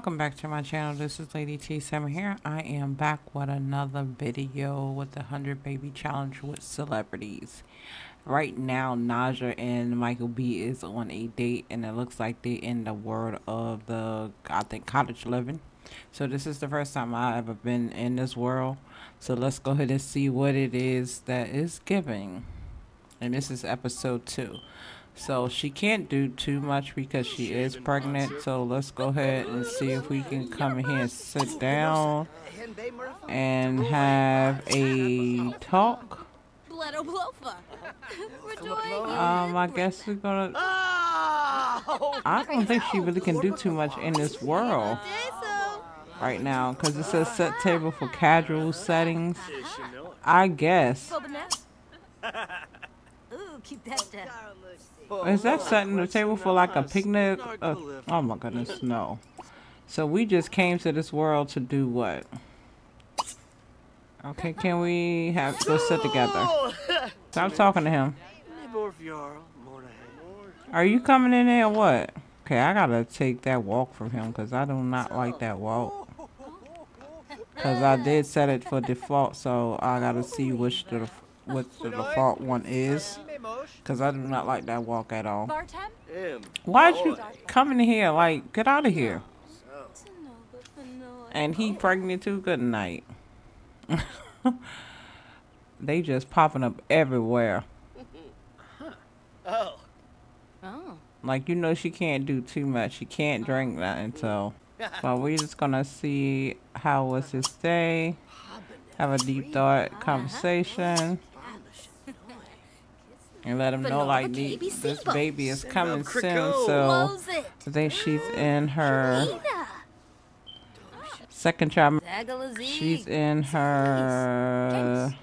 welcome back to my channel. This is LadyTSims here. I am back with another video with the 100 baby challenge with celebrities. Right now Najah and michael b is on a date and it looks like they in the world of the i think cottage living. So this is the first time I've ever been in this world. So let's go ahead and see what it is that is giving. And this is episode two so she can't do too much because she is pregnant. So let's go ahead and see if we can come in here and sit down and have a talk. Um, I guess we're gonna. I don't think she really can do too much in this world right now because it says set table for casual settings. I guess. Is that setting the table for like a picnic? Uh, oh my goodness, no. So we just came to this world to do what? Okay, can we have go sit together? Stop talking to him. Are you coming in there or what? Okay, I gotta take that walk from him because I do not like that walk. Because I did set it for default, so I gotta see which the what the default one is. Because I do not like that walk at all. Why'd you come in here? Like, get out of here. And he pregnant too? Good night. they just popping up everywhere. Oh. Oh. Like, you know she can't do too much. She can't drink nothing, so... But we're just gonna see how was his day. Have a deep thought conversation. Uh-huh. And let them know like the, this baby is coming soon so I think she's in her second trimester she's in her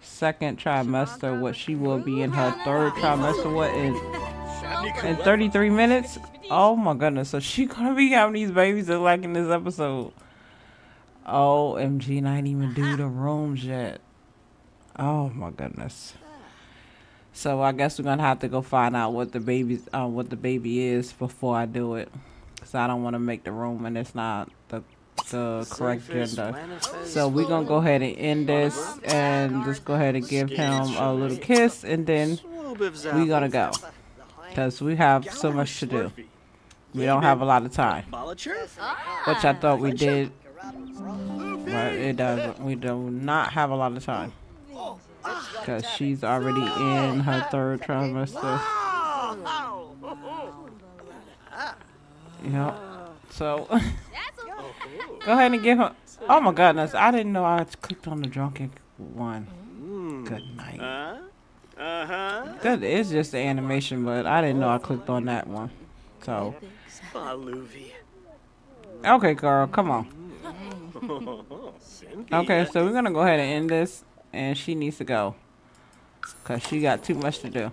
second trimester what she will be in her third trimester what in in 33 minutes? Oh my goodness so she gonna be having these babies like in this episode. Omg not even do the rooms yet. Oh my goodness so I guess we're gonna have to go find out what the baby's uh, what the baby is before I do it, cause I don't want to make the room and it's not the the correct gender. So we're gonna go ahead and end this and just go ahead and give him a little kiss and then we're gonna go, cause we have so much to do. We don't have a lot of time, which I thought we did, but it doesn't. We do not have a lot of time because she's already in her third trimester. Yep. So, go ahead and give her. Oh my goodness, I didn't know I clicked on the drunken one. Good night. Uh-huh. Good, it's just the animation, but I didn't know I clicked on that one. So, okay, girl, come on. Okay, so we're gonna go ahead and end this and she needs to go because she got too much to do.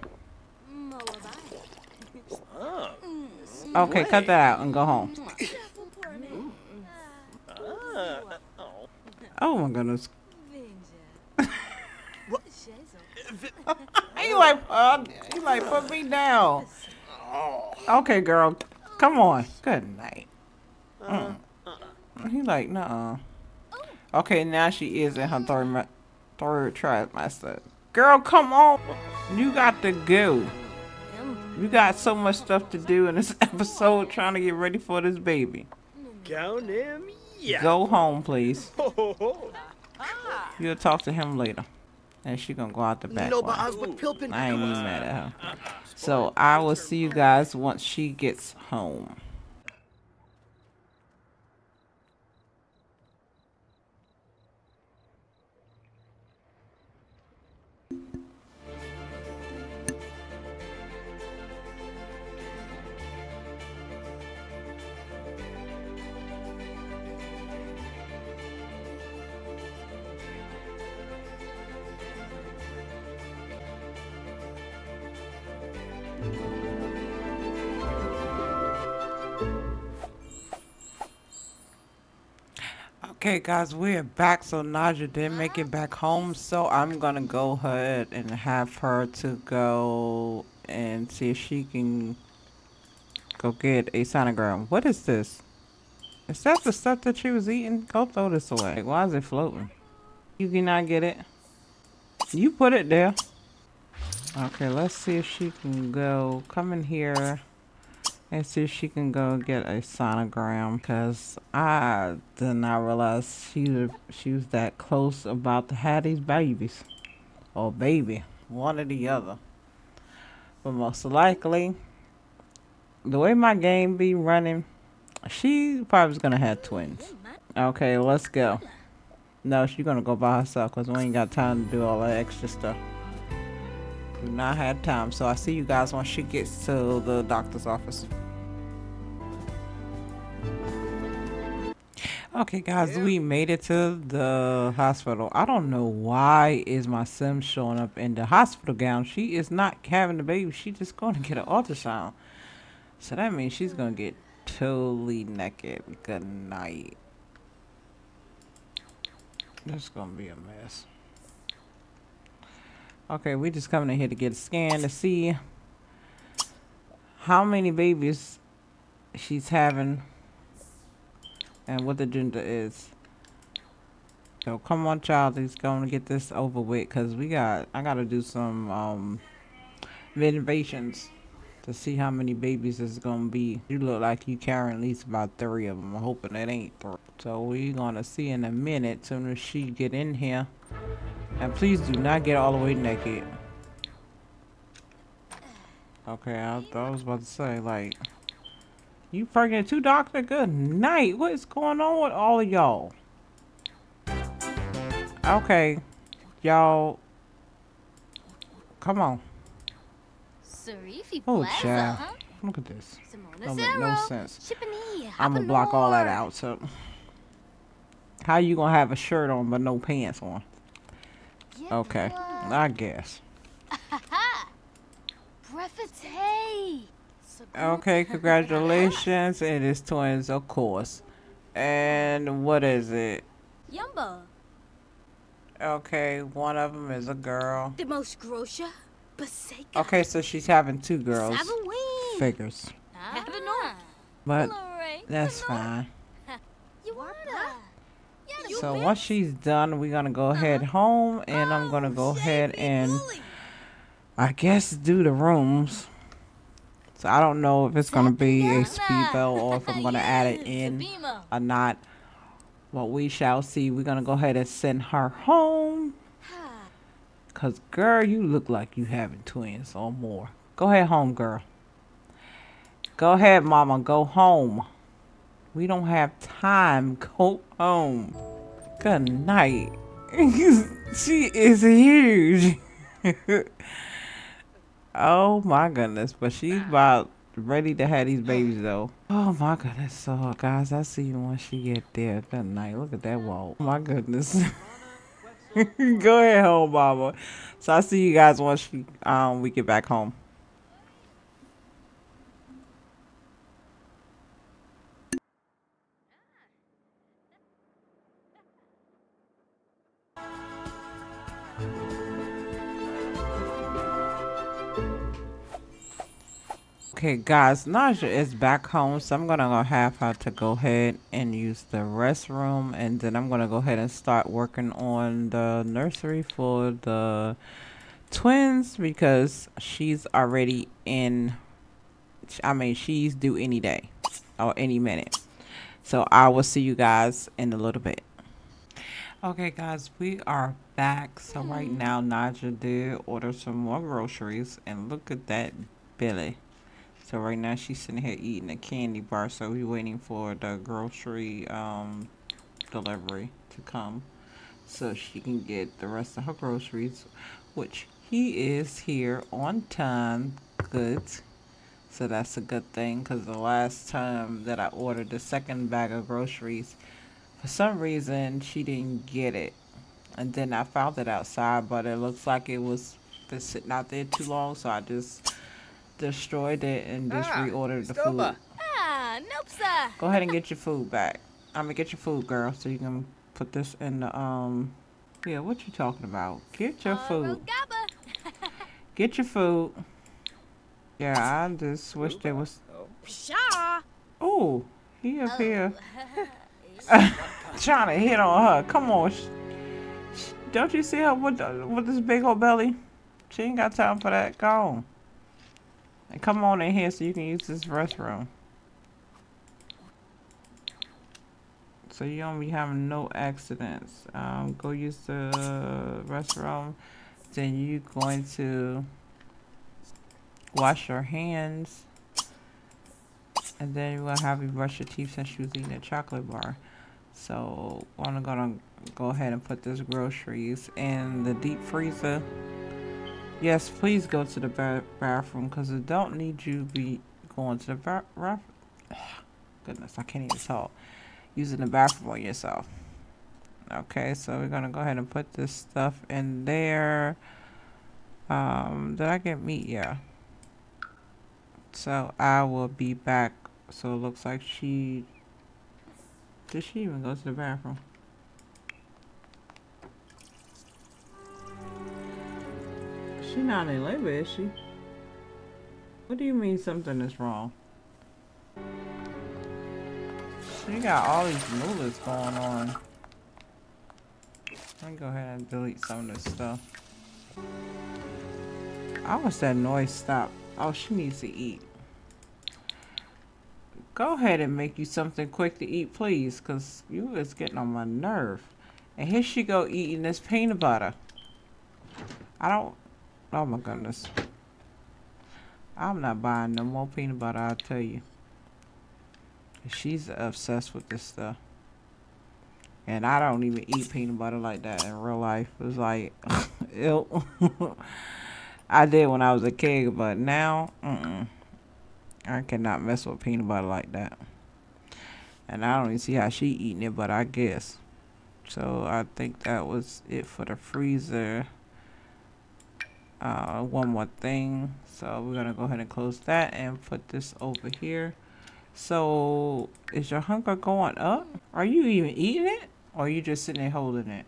Okay, cut that out and go home. Oh my goodness. he like, uh, he like, put me down. Okay, girl, come on. Good night. Mm. He like, nah. Okay, now she is in her third third trimester. Girl, come on. You got to go. You got so much stuff to do in this episode trying to get ready for this baby. Go home, please. You'll talk to him later. And she gonna go out the back. I ain't even mad at her. So I will see you guys once she gets home. Okay, guys, we're back. So Najah didn't make it back home. So I'm gonna go ahead and have her to go and see if she can go get a sonogram. What is this? Is that the stuff that she was eating? Go throw this away. Like, why is it floating? You cannot get it. You put it there. Okay, let's see if she can go. Come in here and see if she can go get a sonogram. Because I did not realize she she was that close about to have these babies. Or baby. One or the other. But most likely, the way my game be running, she probably gonna have twins. Okay, let's go. No, she's gonna go by herself because we ain't got time to do all that extra stuff. Do not have time. So I see you guys once she gets to the doctor's office. Okay, guys, yeah. we made it to the hospital. I don't know why is my sim showing up in the hospital gown. She is not having the baby. She just going to get an ultrasound. So that means she's going to get totally naked. Good night. This is going to be a mess. Okay, we just coming in here to get a scan to see how many babies she's having and what the gender is. So come on, child. He's going to get this over with because we got. I got to do some um, renovations to see how many babies is to be. You look like you carrying at least about three of them. I'm hoping it ain't three. So we going to see in a minute soon as she get in here. And please do not get all the way naked. Okay, I I was about to say, like... You pregnant too, doctor? Good night. What is going on with all of y'all? Okay. Y'all. Come on. Oh, child. Look at this. Don't make no sense. I'm gonna block all that out, so. How you gonna have a shirt on but no pants on? Okay. I guess. Okay, congratulations. it is twins, of course. And what is it? Yumba. Okay, one of them is a girl. The most grosha. Okay, so she's having two girls. Figures. Ah. But that's fine. So once she's done, we're gonna go ahead uh-huh. home, and I'm gonna go oh, ahead and I guess do the rooms. So I don't know if it's going to be a speed build or if I'm going to add it in or not. What we shall see. We're going to go ahead and send her home. Because, girl, you look like you having twins or more. Go ahead home, girl. Go ahead, mama. Go home. We don't have time. Go home. Good night. she is huge. Oh my goodness. But she's about ready to have these babies though. Oh my goodness. So guys, I see you once she get there. Good night. Look at that wall. Oh my goodness. Go ahead home, mama. So I'll see you guys once um we get back home. Okay, guys, Najah is back home, so I'm going to have her to go ahead and use the restroom, and then I'm going to go ahead and start working on the nursery for the twins because she's already in, I mean, she's due any day or any minute. So I will see you guys in a little bit. Okay, guys, we are back. So right hmm. now, Najah did order some more groceries, and look at that Billy. So right now she's sitting here eating a candy bar. So we're waiting for the grocery um, delivery to come so she can get the rest of her groceries, which he is here on time. Good. So that's a good thing because the last time that I ordered the second bag of groceries, for some reason she didn't get it. And then I found it outside, but it looks like it was been sitting out there too long. So I just destroyed it and just ah, reordered the food. Ah, nope, sir. Go ahead and get your food back. I'm gonna get your food, girl, so you can put this in the um. Yeah, what you talking about? Get your uh, food. get your food. Yeah, I just wish there was. Oh, He up here. Trying to hit on her. Come on. Don't you see her with, the, with this big old belly? She ain't got time for that. Go on. And come on in here so you can use this restroom. So you don't be having no accidents. Um, go use the restroom. Then you going to wash your hands. And then you're gonna have you brush your teeth since you was eating a chocolate bar. So I'm gonna go ahead and put this groceries in the deep freezer. Yes, please go to the ba bathroom because I don't need you be going to the bathroom. Goodness, I can't even talk. Using the bathroom on yourself. Okay, so we're gonna go ahead and put this stuff in there. Um, did I get meat? Yeah. So I will be back. So it looks like she did she even go to the bathroom? She not in labor, is she? What do you mean something is wrong? She got all these rulers going on. Let me go ahead and delete some of this stuff. I wish that noise stopped. Oh, she needs to eat. Go ahead and make you something quick to eat, please, because you is getting on my nerve. And here she go eating this peanut butter. I don't... Oh, my goodness. I'm not buying no more peanut butter, I'll tell you. She's obsessed with this stuff. And I don't even eat peanut butter like that in real life. It's like, ew. I did when I was a kid, but now, mm, -mm. I cannot mess with peanut butter like that. And I don't even see how she eating it, but I guess. So I think that was it for the freezer. Uh, one more thing. So we're going to go ahead and close that and put this over here. So is your hunger going up? Are you even eating it? Or are you just sitting there holding it?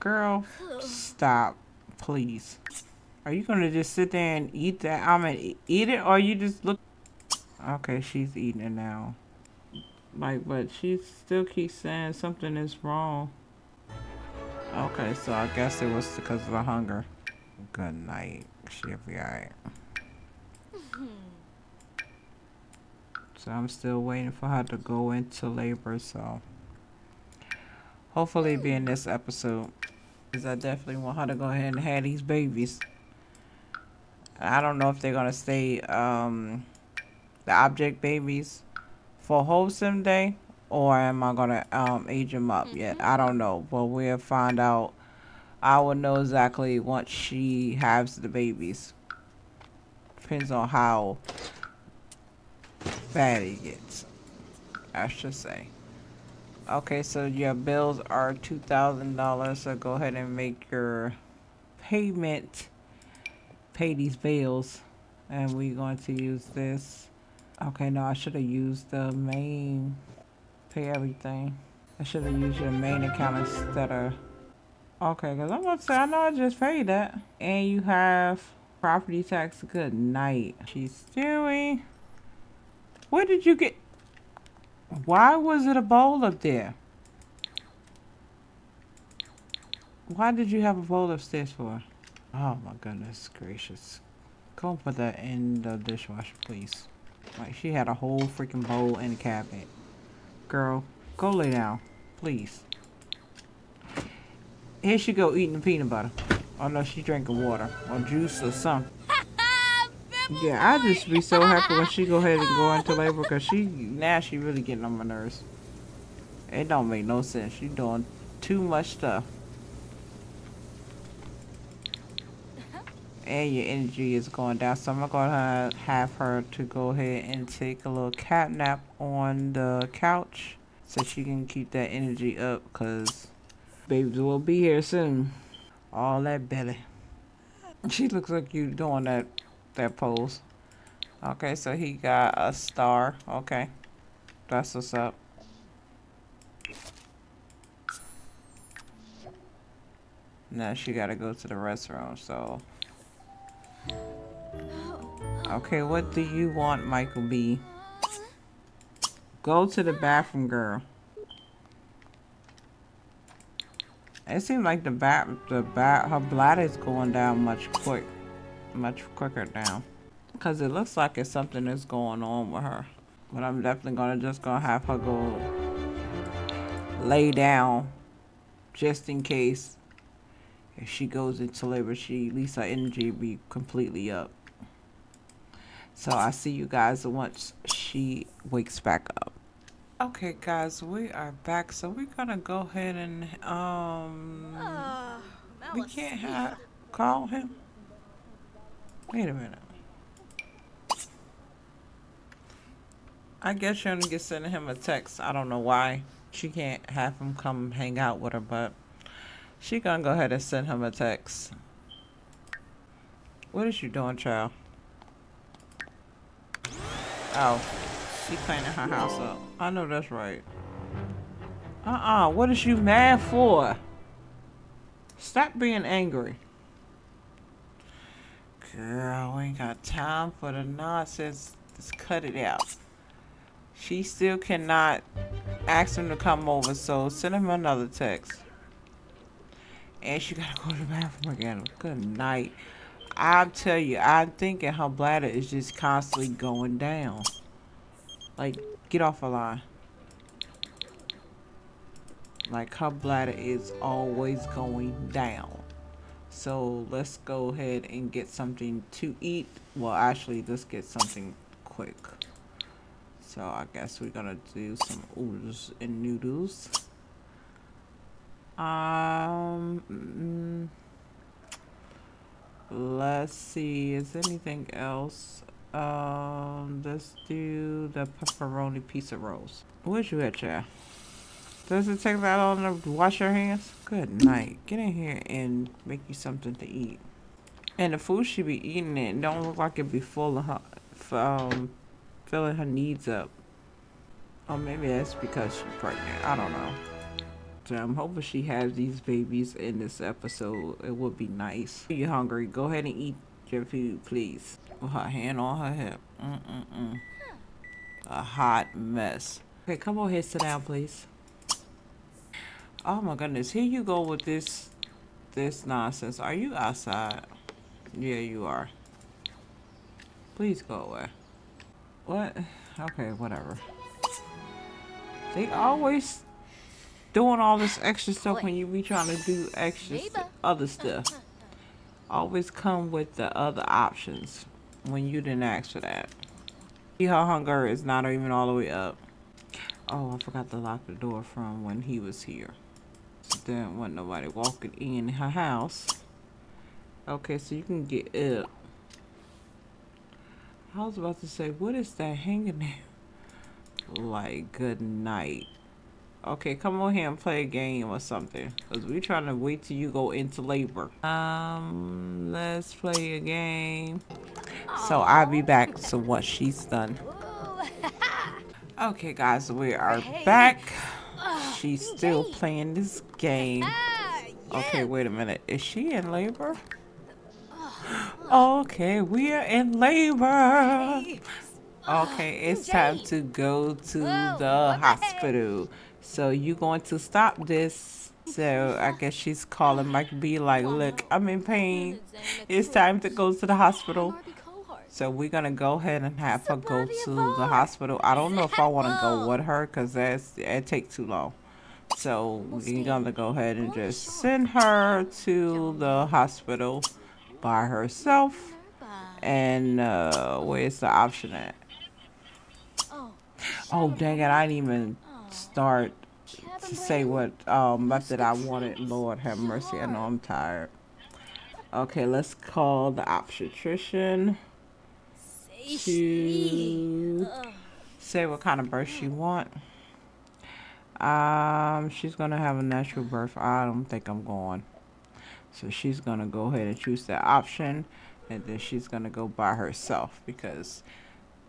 Girl, stop, please. Are you gonna just sit there and eat that? I mean, eat it, or you just look? Okay, she's eating it now. Like, but she still keeps saying something is wrong. Okay, so I guess it was because of the hunger. Good night. She'll be alright. So I'm still waiting for her to go into labor, so hopefully be in this episode. Because I definitely want her to go ahead and have these babies. I don't know if they're gonna stay um, the object babies for wholesome day or am I gonna um, age them up mm -hmm. yet? I don't know, but we'll find out. I will know exactly once she has the babies. Depends on how bad it gets. I should say. Okay, so your bills are two thousand dollars. So go ahead and make your payment pay these bills and we're going to use this okay no I should have used the main pay everything I should have used your main account instead of okay because I'm gonna say I know I just paid that and you have property tax good night she's stealing where did you get why was it a bowl up there why did you have a bowl upstairs for Oh my goodness gracious. Go put that in the dishwasher, please. Like, she had a whole freaking bowl in the cabinet. Girl, go lay down, please. Here she go eating the peanut butter. Oh no, she drinking water or juice or something. yeah, I just be so happy when she go ahead and go into labor because she, now she really getting on my nerves. It don't make no sense. She doing too much stuff. and your energy is going down. So I'm going to have her to go ahead and take a little cat nap on the couch so she can keep that energy up because babies will be here soon. All that belly. She looks like you doing that that pose. Okay, so he got a star. Okay. That's what's up. Now she gotta go to the restaurant, so Okay, what do you want, Michael B? Go to the bathroom, girl. It seems like the bat, the bat, her bladder is going down much quick, much quicker now. Cause it looks like it's something that's going on with her. But I'm definitely gonna just gonna have her go lay down, just in case if she goes into labor, she at least her energy be completely up. So I see you guys once she wakes back up. Okay, guys, we are back. So we're gonna go ahead and um, Ah, we can't have call him. Wait a minute. I guess she only gets sending him a text. I don't know why she can't have him come hang out with her, but she gonna go ahead and send him a text. What is you doing, child? Oh, she cleaning her house up. I know that's right. Uh-uh, what is you mad for? Stop being angry. Girl, we ain't got time for the nonsense. Just cut it out. She still cannot ask him to come over, so send him another text. And she gotta go to the bathroom again. Good night. I'll tell you, I'm thinking her bladder is just constantly going down. Like, get off a line. Like, her bladder is always going down. So, let's go ahead and get something to eat. Well, actually, let's get something quick. So, I guess we're gonna do some oodles and noodles. Um, let's see. Is anything else? Um, let's do the pepperoni pizza rolls. Where's you at, child? Does it take that long to wash your hands? Good night. Get in here and make you something to eat. And the food she be eating it don't look like it be full of her, um, filling her needs up. Or maybe that's because she's pregnant. I don't know. So I'm hoping she has these babies in this episode. It would be nice. If you're hungry, go ahead and eat your food, please. With her hand on her hip. Mm-mm-mm. A hot mess. Okay, come on here, sit down, please. Oh my goodness, here you go with this, this nonsense. Are you outside? Yeah, you are. Please go away. What? Okay, whatever. They always doing all this extra stuff when you be trying to do extra st- other stuff. Uh-huh. Always come with the other options when you didn't ask for that. See her hunger is not even all the way up. Oh, I forgot to lock the door from when he was here. So Didn't want nobody walking in her house. Okay, so you can get up. I was about to say, what is that hanging there? Like, good night. Okay, come on here and play a game or something. Because we're trying to wait till you go into labor. Um, let's play a game. So I'll be back to what she's done. Okay, guys, we are back. She's still playing this game. Ah, Okay, wait a minute. Is she in labor? Okay, we are in labor. Okay, it's time to go to the what the heck? hospital. So you going to stop this? So I guess she's calling Mike B like, look, I'm in pain. It's time to go to the hospital. So we're gonna go ahead and have her go to the hospital. I don't know if I want to go with her because that's it take too long. So we're gonna go ahead and just send her to the hospital by herself. And uh, where's the option at? Oh, Oh dang it! I didn't even start to say what um method I wanted. Lord have mercy. I know I'm tired. Okay, let's call the obstetrician to say what kind of birth she want. Um, she's gonna have a natural birth. I don't think I'm going. So she's gonna go ahead and choose that option, and then she's gonna go by herself because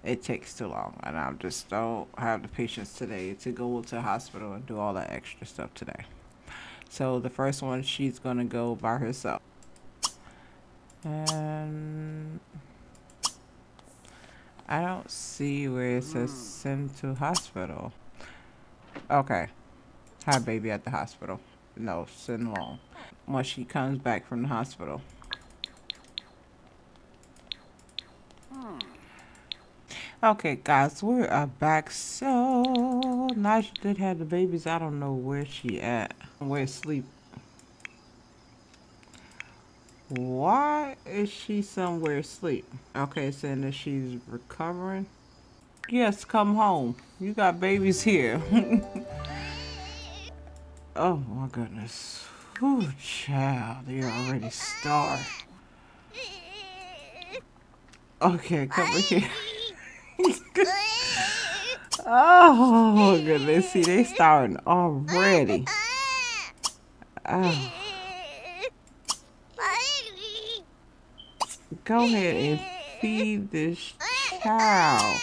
it takes too long, and I just don't have the patience today to go to the hospital and do all that extra stuff today. So the first one, she's gonna go by herself, and I don't see where it says hmm. send to hospital. Okay. Hi, baby at the hospital. No, send along. When she comes back from the hospital. Okay, guys, we are back. So, Najah did have the babies. I don't know where she at. Where sleep. Why is she somewhere asleep? Okay, saying that she's recovering. Yes, come home. You got babies here. oh my goodness. Whew, child, you're already starved. Okay, come here. Oh goodness, see they starting already. Oh. Go ahead and feed this child.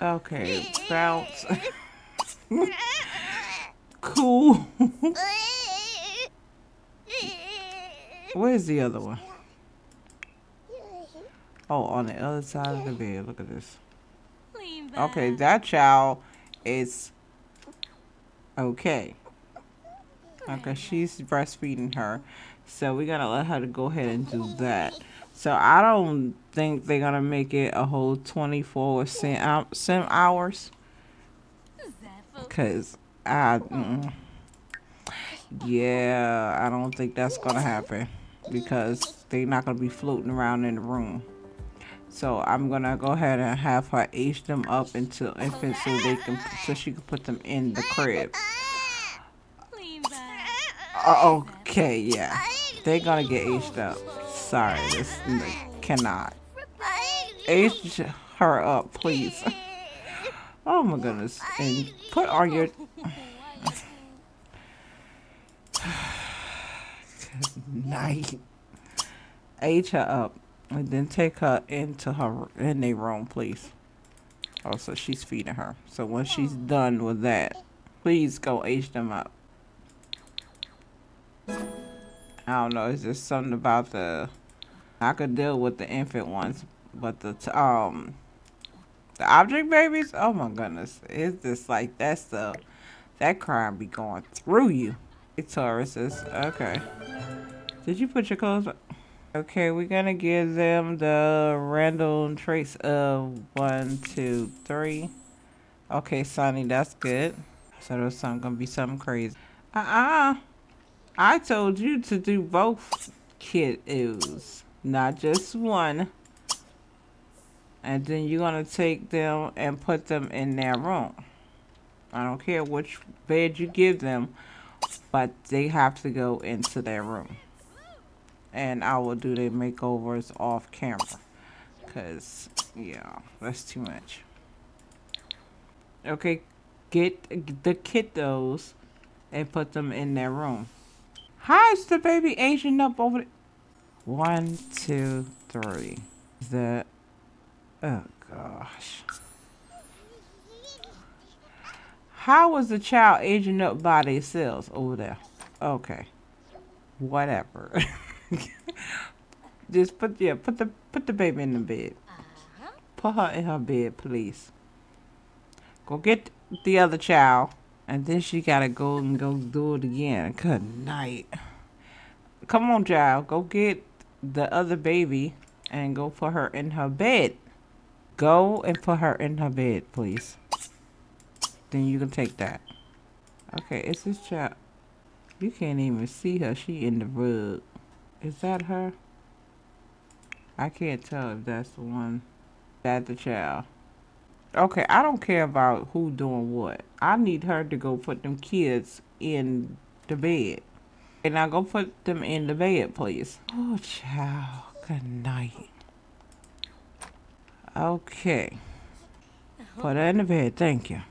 Okay, bounce. cool. Where's the other one? Oh, on the other side of the bed. Look at this. Okay, that child is okay. Okay, she's breastfeeding her. So we're gonna let her to go ahead and do that. So I don't think they're gonna make it a whole 24 sim, sim hours. Cause I, mm, yeah, I don't think that's gonna happen because they're not gonna be floating around in the room. So I'm gonna go ahead and have her age them up into infants so they can, so she can put them in the crib. Okay, yeah, they're gonna get aged up. Sorry, this cannot. Age her up, please. Oh my goodness, and put on your. Good night. Age her up. And then take her into her in the room, please. Oh, so she's feeding her. So when she's done with that, please go age them up. I don't know. Is there something about the? I could deal with the infant ones, but the um, the object babies. Oh my goodness! It's just like that's the that crime be going through you. It's Tauruses. Okay. Did you put your clothes? Okay, we're gonna give them the random traits of one, two, three. Okay, Sonny, that's good. So there's some gonna be something crazy. Uh-uh. I told you to do both kiddos, not just one. And then you're gonna take them and put them in their room. I don't care which bed you give them, but they have to go into their room and I will do the makeovers off camera. Because, yeah, that's too much. Okay, get the kiddos and put them in their room. How is the baby aging up over the... One, two, three. That... Oh, gosh. How was the child aging up by themselves over there? Okay. Whatever. Just put yeah, put the put the baby in the bed. Uh-huh. Put her in her bed, please. Go get the other child, and then she gotta go and go do it again. Good night. Come on, child. Go get the other baby and go put her in her bed. Go and put her in her bed, please. Then you can take that. Okay, it's this child. You can't even see her. She in the rug. Is that her? I can't tell if that's the one. That's the child. Okay, I don't care about who doing what. I need her to go put them kids in the bed. And I go put them in the bed, please. Oh, child. Good night. Okay. Put her in the bed. Thank you.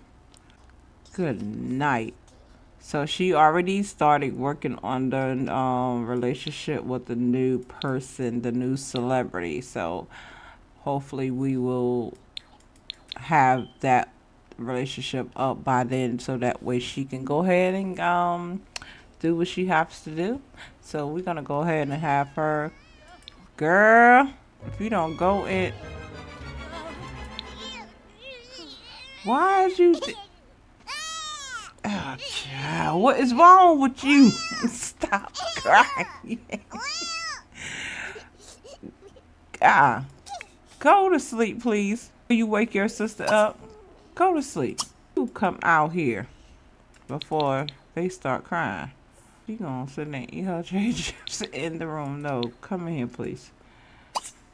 Good night. So she already started working on the um, relationship with the new person, the new celebrity. So hopefully we will have that relationship up by then so that way she can go ahead and um, do what she has to do. So we're going to go ahead and have her Girl, if you don't go in. Why is you. What is wrong with you? Stop crying. God, go to sleep, please. You wake your sister up. Go to sleep. You come out here before they start crying. You gonna sit there and eat her cherry chips in the room? No, come in here, please.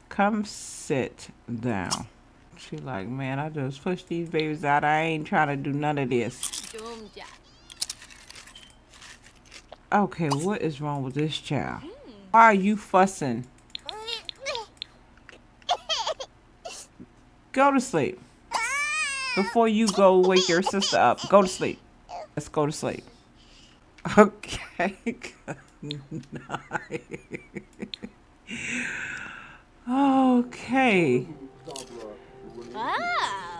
Come sit down. She like, man, I just pushed these babies out. I ain't trying to do none of this. Okay, what is wrong with this child? Why are you fussing? Go to sleep. Before you go wake your sister up, go to sleep. Let's go to sleep. Okay. good night. okay.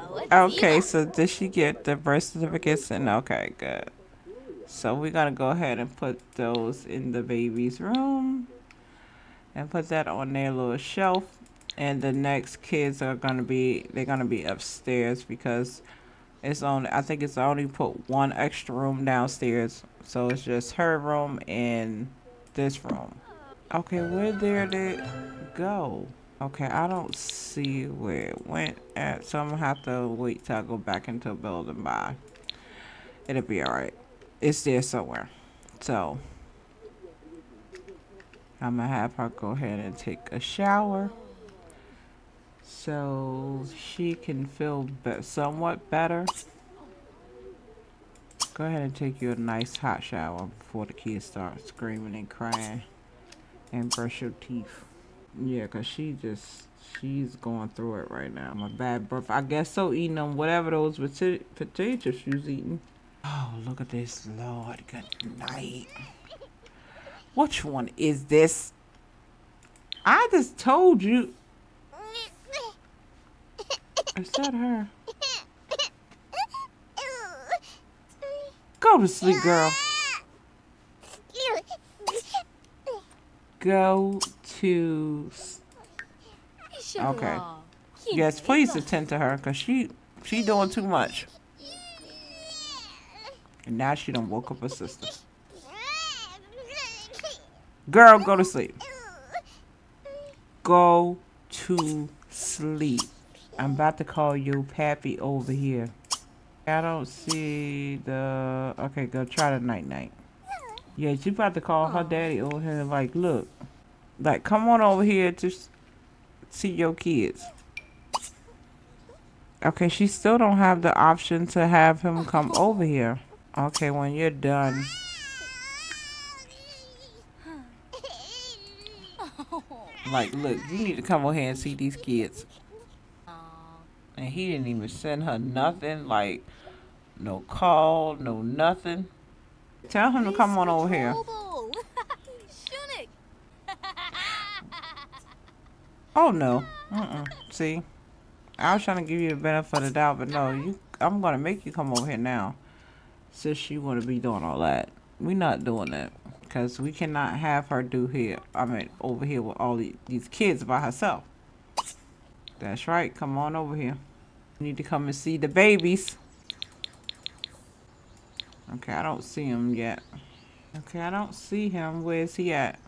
What's Okay, so did she get the birth certificates? And okay, good. So we're gonna go ahead and put those in the baby's room and put that on their little shelf. And the next kids are gonna be they're gonna be upstairs because it's only I think it's only put one extra room downstairs. So it's just her room and this room. Okay, where did it go? Okay, I don't see where it went at, so I'm gonna have to wait till I go back into building by. It'll be alright. It's there somewhere. So, I'm gonna have her go ahead and take a shower so she can feel be- somewhat better. Go ahead and take you a nice hot shower before the kids start screaming and crying and brush your teeth. Yeah, 'cause she just, she's going through it right now. My bad breath. I guess so, eating them, whatever those pota- potato chips she was eating. Oh, look at this, Lord. Good night. Which one is this? I just told you. Is that her? Go to sleep, girl. Go to Okay. Yes, please attend to her, cause she she doing too much. And now she done woke up her sister. Girl, go to sleep. Go to sleep. I'm about to call your pappy over here. I don't see the. Okay, go try the night night. Yeah, she about to call her daddy over here. Like, look, like, come on over here to see your kids. Okay, she still don't have the option to have him come over here. Okay, when you're done. Like, look, you need to come over here and see these kids. And he didn't even send her nothing, like, no call, no nothing. Tell him to come on over here. Oh no. Mm-mm. See, I was trying to give you the benefit of the doubt, but no, you. I'm gonna make you come over here now, since she want to be doing all that. we not doing that because we cannot have her do here. I mean, over here with all these kids by herself. That's right. Come on over here. Need to come and see the babies. Okay, I don't see him yet. Okay, I don't see him. Where is he at?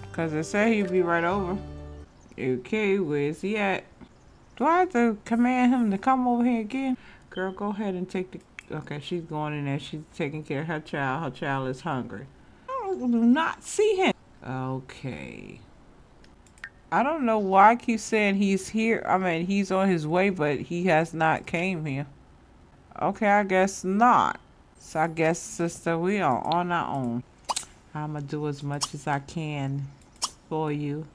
Because it said he'd be right over. Okay, where's he at? Do I have to command him to come over here again? Girl, go ahead and take the... Okay, she's going in there. She's taking care of her child. Her child is hungry. I do not see him. Okay. I don't know why I keep saying he's here. I mean, he's on his way, but he has not came here. Okay, I guess not. So I guess, sister, we are on our own. I'm going to do as much as I can for you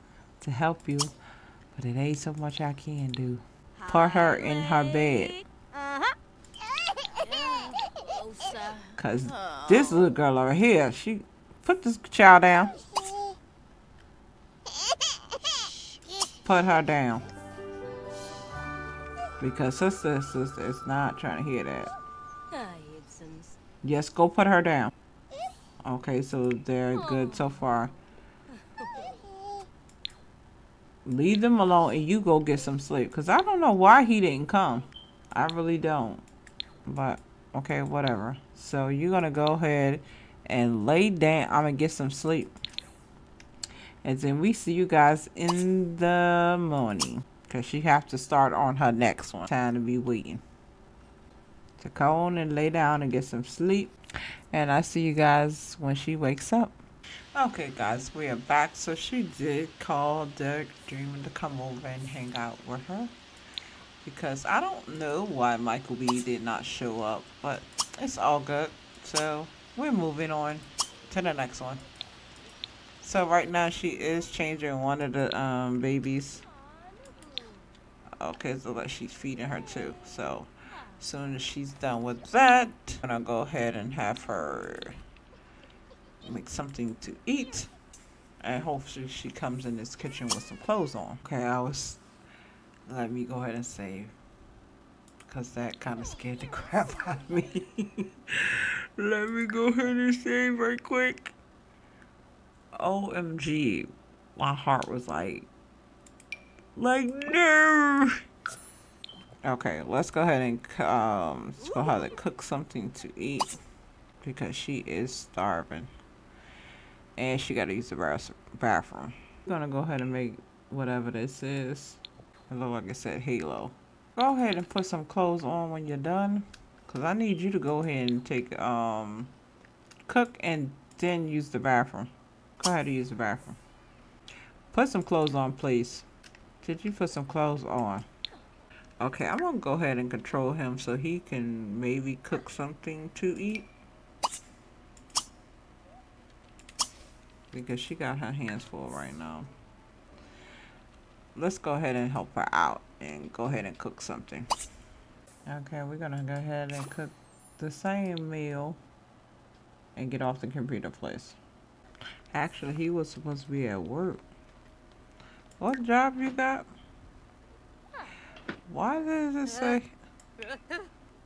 to help you, but it ain't so much I can do. Put her in her bed, Cause this little girl over here, she put this child down. Put her down, because sister, sister is not trying to hear that. Yes, go put her down. Okay, so they're good so far. leave them alone and you go get some sleep. Because I don't know why he didn't come. I really don't. But, okay, whatever. So you're going to go ahead and lay down. I'm going to get some sleep. And then we see you guys in the morning. Because she have to start on her next one. Time to be waiting. To go on and lay down and get some sleep. And I see you guys when she wakes up. Okay, guys, we are back. So she did call Derek Dreamer to come over and hang out with her. Because I don't know why Michael B did not show up, but it's all good. So we're moving on to the next one. So right now she is changing one of the um, babies. Okay, so like she's feeding her too. So as soon as she's done with that, I'm gonna go ahead and have her make something to eat. And hopefully she comes in this kitchen with some clothes on. Okay, I was, let me go ahead and save. Because that kind of scared the crap out of me. let me go ahead and save right quick. OMG. My heart was like, like, no. Okay, let's go ahead and um, go ahead and cook something to eat because she is starving and she got to use the bathroom. I'm gonna go ahead and make whatever this is. It look like it said Halo. Go ahead and put some clothes on when you're done, cause I need you to go ahead and take um cook and then use the bathroom. Go ahead and use the bathroom. Put some clothes on, please. Did you put some clothes on? Okay, I'm gonna go ahead and control him so he can maybe cook something to eat. because she got her hands full right now. Let's go ahead and help her out and go ahead and cook something. Okay, we're gonna go ahead and cook the same meal and get off the computer, please. Actually, he was supposed to be at work. What job you got? Why does it say?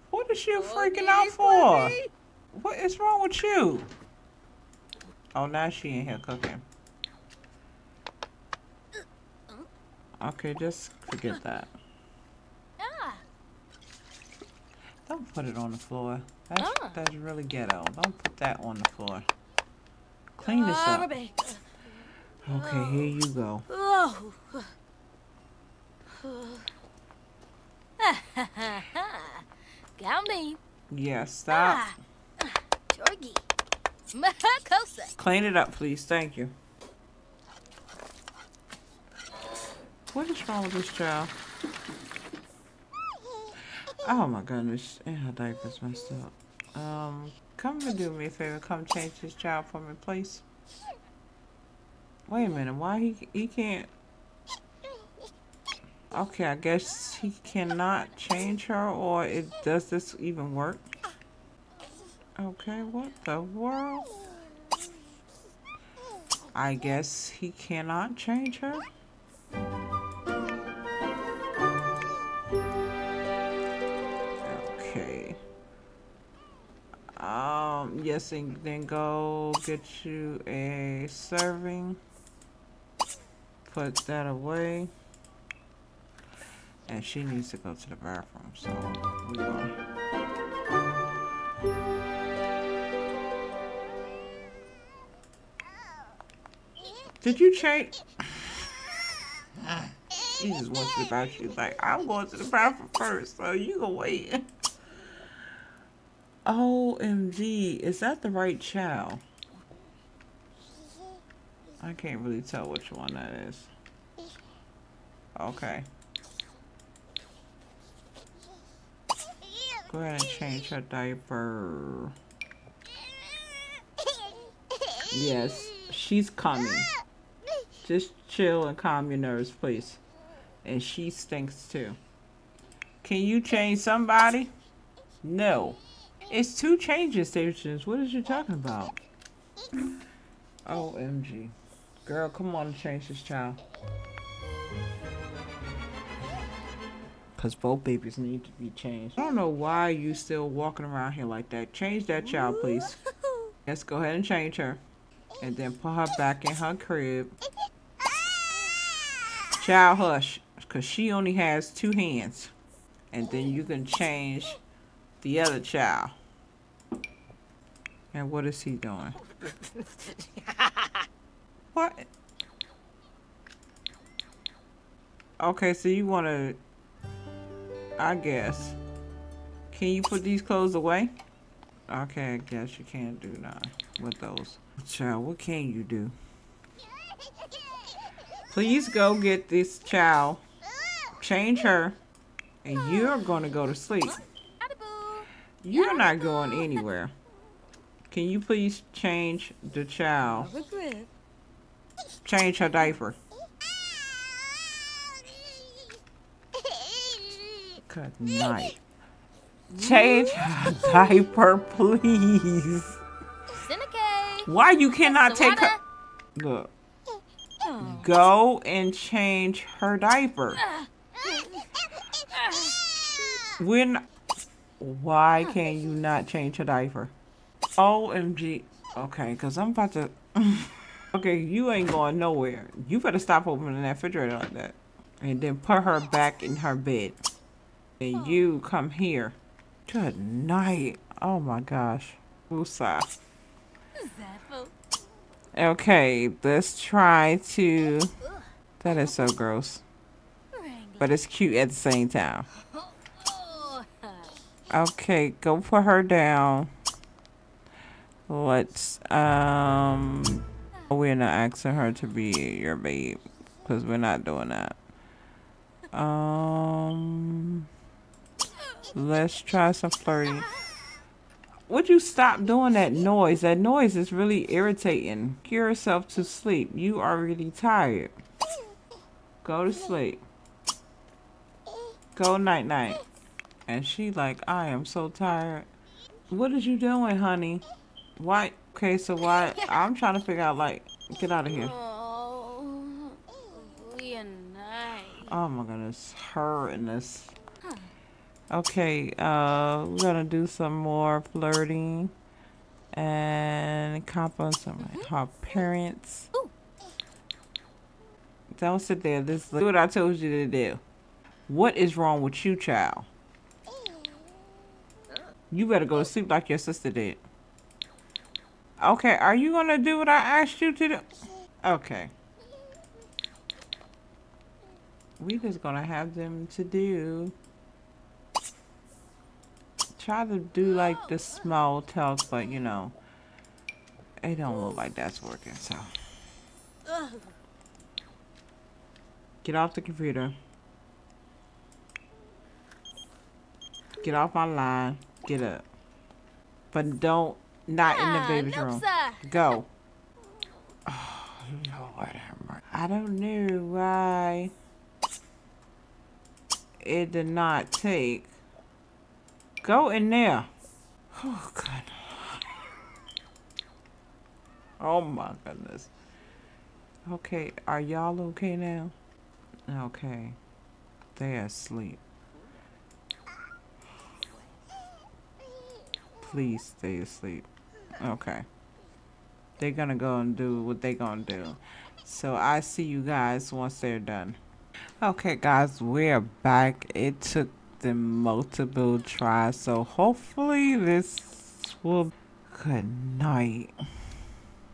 What is you freaking out for? What is wrong with you? Oh, now she in here cooking. Okay, just forget that. Ah. Don't put it on the floor. That's, ah. that's really ghetto. Don't put that on the floor. Clean this up. Okay, here you go. Oh. Me. Yeah, stop. Ah. Clean it up, please. Thank you. What is wrong with this child? Oh my goodness. And her diaper's messed up. Um, come and do me a favor. Come change this child for me, please. Wait a minute. Why he he can't? Okay, I guess he cannot change her, or it does this even work? Okay, what the world? I guess he cannot change her? Yes, and then go get you a serving. Put that away. And she needs to go to the bathroom, so we going. Did you change? just wants to bathroom. She's like, I'm going to the bathroom first, so you go wait. OMG, is that the right child? I can't really tell which one that is. Okay. Go ahead and change her diaper. Yes, she's coming. Just chill and calm your nerves, please. And she stinks too. Can you change somebody? No. It's two changing stations. What is you talking about? OMG. Girl, come on and change this child. Because both babies need to be changed. I don't know why you still walking around here like that. Change that child, please. Let's go ahead and change her. And then put her back in her crib. Child, hush. Because she only has two hands. And then you can change the other child. And what is he doing? what? Okay, so you want to... I guess. Can you put these clothes away? Okay, I guess you can't do that with those. Child, what can you do? Please go get this child, change her, and you're going to go to sleep. You're not going anywhere. Can you please change the child? Change her diaper. Good night. Change her diaper, please. Why you cannot take her? Look. Go and change her diaper. When? Why can you not change her diaper? OMG. Okay, because I'm about to... okay, you ain't going nowhere. You better stop opening that refrigerator like that. And then put her back in her bed. And you come here. Good night. Oh my gosh. Woosah. Okay, let's try to... That is so gross. But it's cute at the same time. Okay, go put her down. Let's, um... We're not asking her to be your babe. Because we're not doing that. Um... Let's try some flirting. Would you stop doing that noise? That noise is really irritating. Get yourself to sleep. You are really tired. Go to sleep. Go night night. And she like, I am so tired. What is you doing, honey? Why? Okay, so why? I'm trying to figure out like, get out of here. Oh, oh my goodness, her and this. Okay, uh, we're gonna do some more flirting and compliment some her parents. Don't sit there. This do what I told you to do. What is wrong with you, child? You better go to sleep like your sister did. Okay, are you gonna do what I asked you to do? Okay. We just gonna have them to do try to do like the small talk, but you know, it don't look like that's working, so. Get off the computer. Get off my line. Get up. But don't, not in the Ah, baby's room. Go. Oh, Lord. I don't know why it did not take Go in there. Oh, God. Oh, my goodness. Okay, are y'all okay now? Okay. They're asleep. Please stay asleep. Okay. They're gonna go and do what they gonna do. So I see you guys once they're done. Okay guys, we're back. It took them multiple tries. So hopefully this will good night.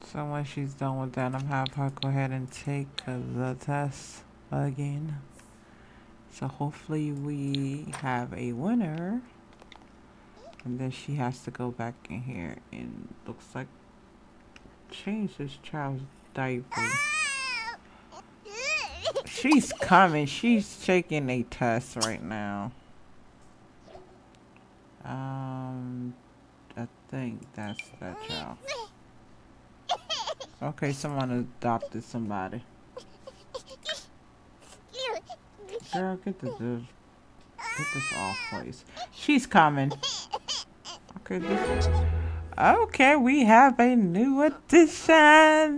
So when she's done with that, I'm have her go ahead and take the test again. So hopefully we have a winner. And then she has to go back in here and looks like change this child's diaper. She's coming. She's taking a test right now. Um, I think that's that child. Okay, someone adopted somebody. Girl, get the get this off, please. She's coming. Okay. Okay, we have a new addition.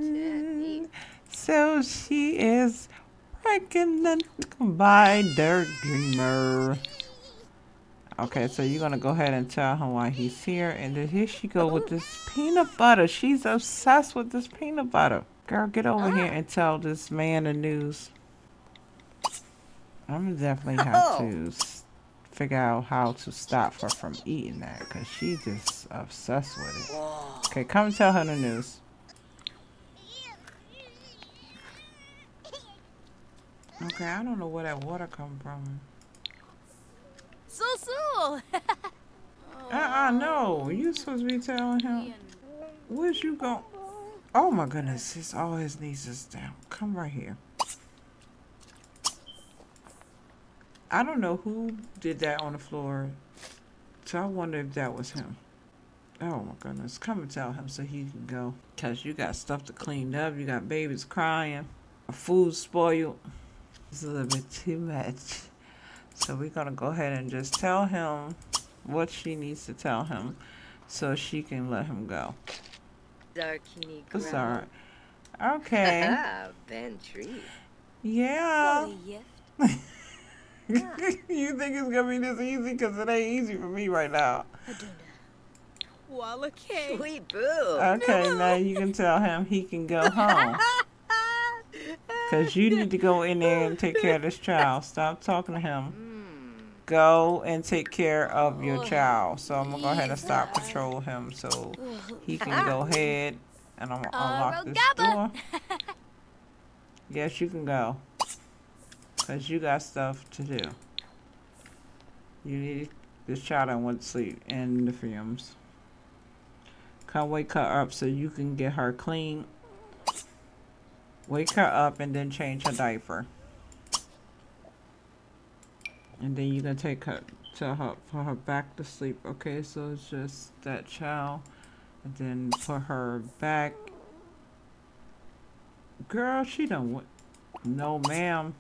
So she is pregnant by Dirk Dreamer. Okay, so you're gonna go ahead and tell him why he's here, and then here she go with this peanut butter. She's obsessed with this peanut butter. Girl, get over here and tell this man the news. I'm definitely have oh. to s- figure out how to stop her from eating that because she just obsessed with it. Okay, come tell her the news. Okay, I don't know where that water come from. So so. Uh-uh, no. You supposed to be telling him. Where's you going? Oh my goodness, his all his knees is down. Come right here. I don't know who did that on the floor. So I wonder if that was him. Oh my goodness. Come and tell him so he can go. Cause you got stuff to clean up. You got babies crying. Food spoiled. It's a little bit too much. So we're gonna go ahead and just tell him what she needs to tell him so she can let him go. Darkini alright. Okay. Ah, Ben Tree. Yeah. Holy you think it's gonna be this easy? Cause it ain't easy for me right now. Walla cake. Sweet boo. Okay, now you can tell him he can go home. Cause you need to go in there and take care of this child. Stop talking to him. Mm. Go and take care of your child. So I'm gonna go ahead and stop control him so he can go ahead and I'm gonna unlock this door. Yes, you can go. Cause you got stuff to do. You need this child and went to sleep in the fumes. Come wake her up so you can get her clean. Wake her up and then change her diaper. And then you can take her to her for her back to sleep. Okay, so it's just that child. And then put her back. Girl, she don't want. No, ma'am.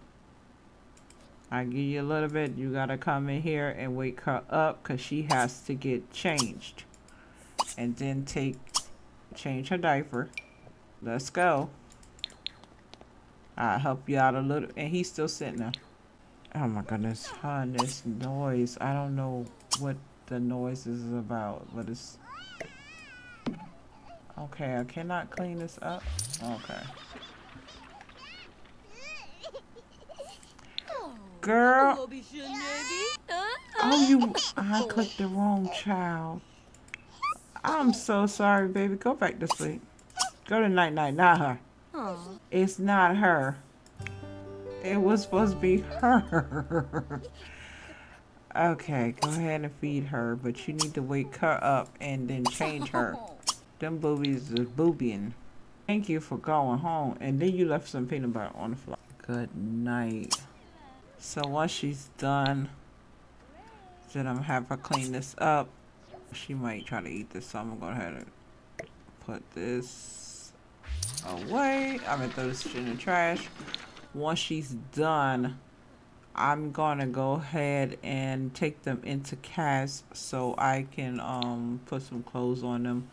I give you a little bit. You gotta come in here and wake her up because she has to get changed. And then take, change her diaper. Let's go. I'll help you out a little. And he's still sitting there. Oh my goodness. Hun, this noise. I don't know what the noise is about, but it's. Okay, I cannot clean this up. Okay. Girl. Oh, you. I clicked the wrong child. I'm so sorry, baby. Go back to sleep. Go to night night, not her. It's not her. It was supposed to be her. okay, go ahead and feed her, but you need to wake her up and then change her. Them boobies is boobieing. Thank you for going home. And then you left some peanut butter on the floor. Good night. So once she's done, then I'm have her clean this up. She might try to eat this, so I'm gonna go ahead and put this away. I'm gonna throw this in the trash. Once she's done, I'm gonna go ahead and take them into CAS so I can um put some clothes on them,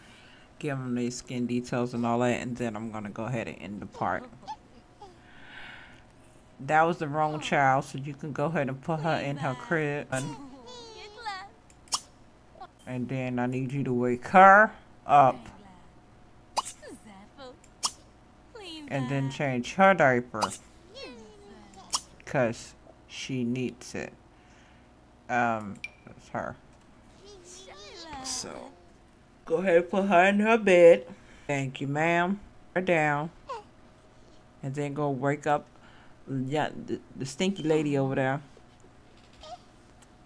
give them their skin details and all that, and then I'm gonna go ahead and end the part. That was the wrong child, so you can go ahead and put her in her crib. And, then I need you to wake her up and then change her diaper because she needs it. Um, that's her. So, go ahead and put her in her bed. Thank you, ma'am. Her down. And then go wake up yeah, the, the stinky lady over there.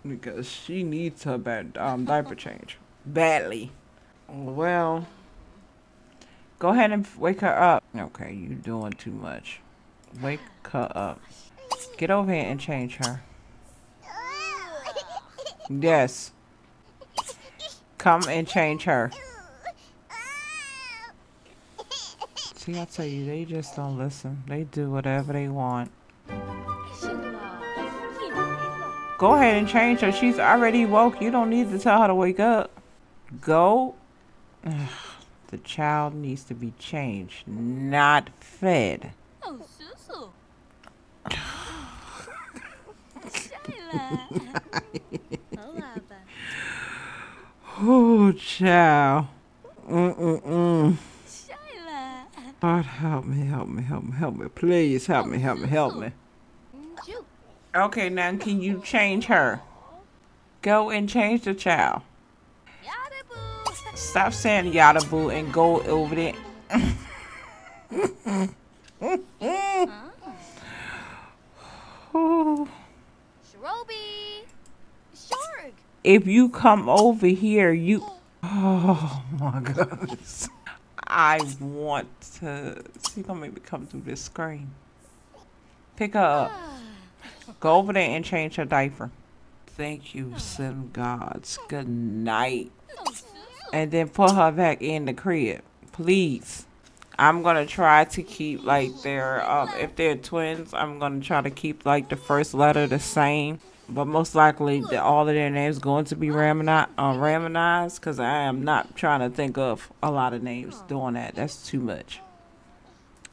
Because she needs her bad, um, diaper change. Badly. Well, go ahead and wake her up. Okay, you're doing too much. Wake her up. Get over here and change her. Yes. Come and change her. See, I tell you, they just don't listen. They do whatever they want. Go ahead and change her. She's already woke. You don't need to tell her to wake up. Go. the child needs to be changed, not fed. Oh, Susu. Shayla. Hola, ba. Oh, child. Mm-mm-mm. God, help me, help me, help me, help me. Please help me, help me, help me. Okay, now can you change her? Go and change the child. Stop saying yada boo and go over there. If you come over here, you. Oh my goodness. I want to. She's gonna make me come through this screen. Pick her up. Go over there and change her diaper. Thank you, Sim Gods. Good night. And then put her back in the crib, please. I'm gonna try to keep like their um if they're twins, I'm gonna try to keep like the first letter the same. But most likely the, all of their names going to be Ramani- uh, because I am not trying to think of a lot of names doing that. That's too much.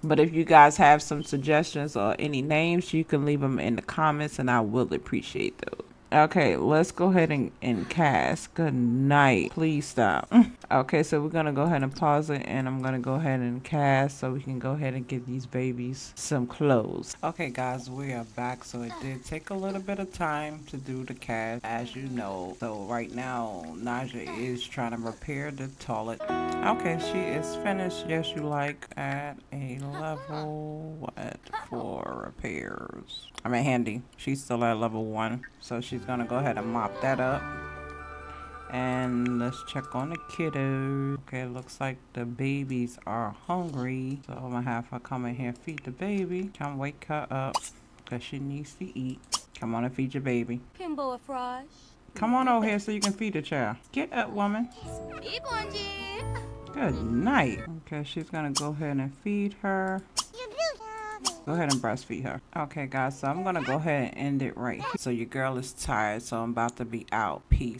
But if you guys have some suggestions or any names, you can leave them in the comments and I will appreciate those. Okay, let's go ahead and, and CAS. Good night. Please stop. Okay, so we're gonna go ahead and pause it and I'm gonna go ahead and CAS so we can go ahead and give these babies some clothes. Okay guys, we are back. So it did take a little bit of time to do the CAS, as you know. So right now, Najah is trying to repair the toilet. Okay, she is finished. Yes, you like at a level what for repairs? I mean handy. She's still at level one, so she's gonna go ahead and mop that up. And let's check on the kiddos. Okay, looks like the babies are hungry. So I'm gonna have her come in here and feed the baby. Come wake her up. Cause she needs to eat. Come on and feed your baby. Pimbo Afrosh. Come on over here so you can feed the child. Get up, woman. Good night. Okay, she's gonna go ahead and feed her. Go ahead and breastfeed her. Okay, guys, so I'm gonna go ahead and end it right here. So your girl is tired, so I'm about to be out. Peace.